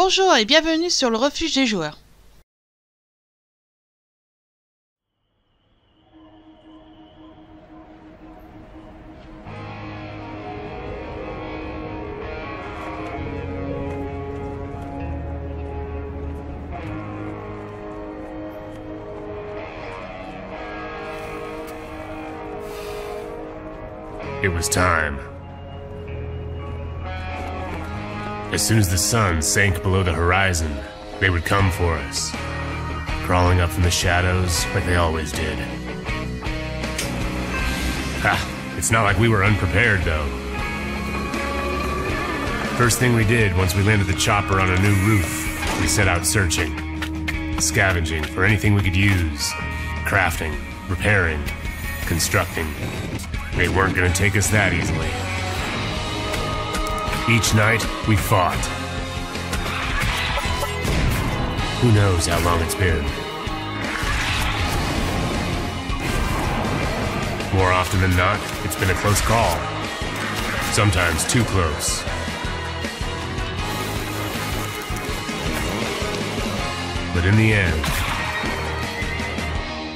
Bonjour et bienvenue sur le refuge des joueurs. As soon as the sun sank below the horizon, they would come for us, crawling up from the shadows like they always did. Ha! It's not like we were unprepared, though. First thing we did once we landed the chopper on a new roof, we set out searching, scavenging for anything we could use, crafting, repairing, constructing. They weren't gonna take us that easily. Each night, we fought. Who knows how long it's been? More often than not, it's been a close call. Sometimes too close. But in the end,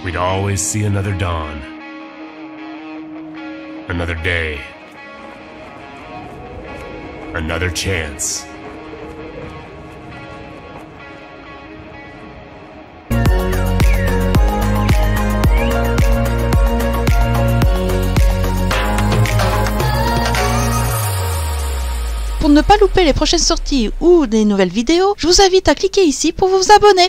we'd always see another dawn. Another day. Another chance. Pour ne pas louper les prochaines sorties ou des nouvelles vidéos, je vous invite à cliquer ici pour vous abonner.